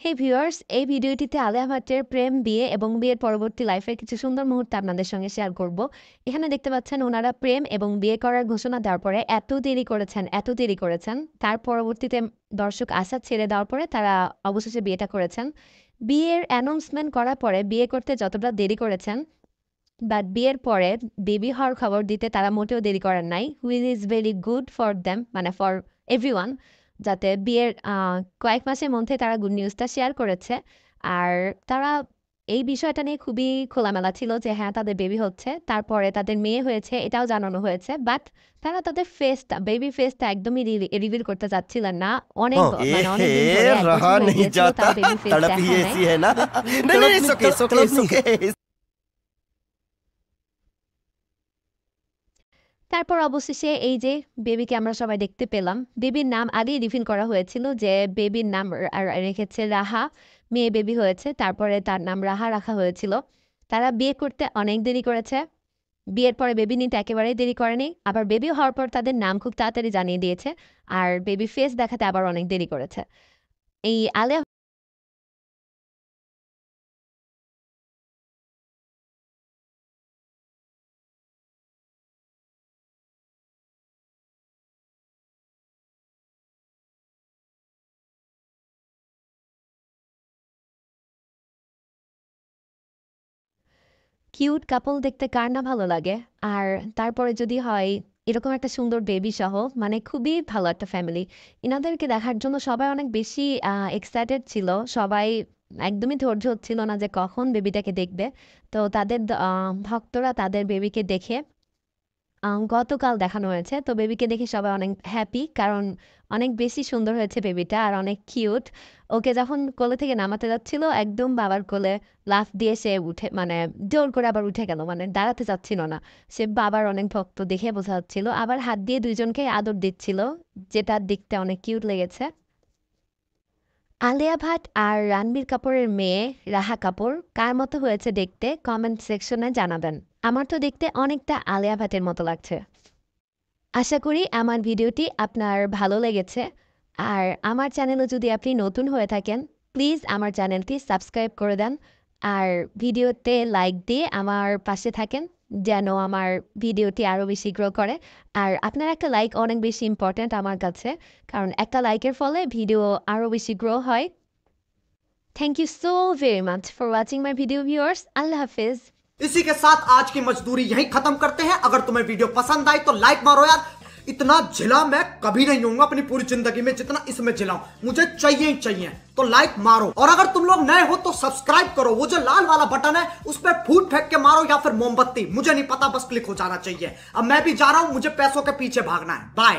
হে viewers এই ভিডিওটিতে আলিয়া ভাটের প্রেম, বিয়ে এবং বিয়ের পরবর্তী লাইফের কিছু সুন্দর মুহূর্ত আপনাদের সঙ্গে শেয়ার করব। এখানে দেখতে পাচ্ছেন ওনারা প্রেম এবং বিয়ে করার ঘোষণা দেওয়ার পরে এত দেরি করেছেন, এত দেরি করেছেন। তার পরবর্তীতে দর্শক আশা ছেড়ে দেওয়ার পরে তারা অবশেষে বিয়েটা করেছেন। বিয়ের অ্যানাউন্সমেন্ট করার পরে বিয়ে করতে যতটা দেরি করেছেন বাট বিয়ের পরে বেবি হওয়ার খবর দিতে তারা মোটেও দেরি করেন নাই। Which is very good for them মানে ফর এভরিওয়ান যাতে বিয়ের আহ, কয়েক মাসের মধ্যে তারা গুড নিউজটা শেয়ার করেছে। আর তারা এই বিষয়টা নিয়ে খুবই খোলামেলা ছিল যে হ্যাঁ তাদের বেবি হচ্ছে তারপরে তাদের মেয়ে হয়েছে এটাও জানানো হয়েছে। বাট তারা তাদের ফেসটা বেবি ফেসটা একদমই রিভিল করতে চাচ্ছিলেন না। অনেক মানে অনেক তারপর অবশেষে এই যে বেবিকে আমরা সবাই দেখতে পেলাম বেবির নাম আগেই রিভিল করা হয়েছিল যে বেবির নাম রেখেছে রাহা, মেয়ে বেবি হয়েছে, তারপরে তার নাম রাহা রাখা হয়েছিল। তারা বিয়ে করতে অনেক দেরি করেছে, বিয়ের পরে বেবি নিতে একেবারেই দেরি করেনি, আবার বেবি হওয়ার পর তাদের নাম খুব তাড়াতাড়ি জানিয়ে দিয়েছে, আর বেবি ফেস দেখাতে আবার অনেক দেরি করেছে। এই আলিয়া কিউট কাপল দেখতে কার না ভালো লাগে? আর তারপরে যদি হয়, এরকম একটা সুন্দর বেবি সহ মানে খুবই ভালো একটা ফ্যামিলি এনাদেরকে দেখার জন্য সবাই অনেক বেশি এক্সাইটেড ছিল। সবাই একদমই ধৈর্য হচ্ছিল না যে কখন বেবিটাকে দেখবে। তো তাদের ভক্তরা তাদের বেবিকে দেখে গতকাল দেখানো হয়েছে। তো বেবিকে দেখে সবাই অনেক হ্যাপি কারণ অনেক বেশি সুন্দর হয়েছে বেবিটা আর অনেক কিউট ওকে যখন কোলে থেকে নামাতে যাচ্ছিল, একদম বাবার কোলে লাফ দিয়ে সে উঠে মানে জোর করে আবার উঠে গেল মানে দাঁড়াতে চাচ্ছিল না। সে বাবার অনেক ভক্ত দেখে বোঝা যাচ্ছিল। আবার হাত দিয়ে দুইজনকে আদর দিচ্ছিল যেটা দেখতে অনেক কিউট লেগেছে। আলিয়া ভাট আর রণবীর কাপুরের মেয়ে রাহা কাপুর কার মতো হয়েছে দেখতে কমেন্ট সেকশনে জানাবেন। আমার তো দেখতে অনেকটা আলিয়া ভাটের মতো লাগছে। আশা করি আমার ভিডিওটি আপনার ভালো লেগেছে। আর আমার চ্যানেলে যদি আপনি নতুন হয়ে থাকেন প্লিজ আমার চ্যানেলটি সাবস্ক্রাইব করে দেন। আর ভিডিওতে লাইক দিয়ে আমার পাশে থাকেন। যেন আমার ভিডিওটি আরও বেশি গ্রো করে আর আপনার একটা লাইক অনেক বেশি ইম্পর্ট্যান্ট আমার কাছে কারণ একটা লাইকের ফলে ভিডিও আরও বেশি গ্রো হয় thank you so very much for watching my video viewers আল্লাহ হাফিজ इसी के साथ आज की मजदूरी यहीं खत्म करते हैं अगर तुम्हें वीडियो पसंद आई तो लाइक मारो यार इतना झिला मैं कभी नहीं हूँ अपनी पूरी ज़िंदगी में जितना इसमें झिलाऊं मुझे चाहिए ही चाहिए। तो लाइक मारो। और अगर तुम लोग नए हो तो सब्सक्राइब करो। वो जो लाल वाला बटन है, उस पर फूट फेंक के मारो या फिर मोमबत्ती। मुझे नहीं पता, बस क्लिक हो जाना चाहिए। अब मैं भी जा रहा हूँ, मुझे पैसों के पीछे भागना है। बाय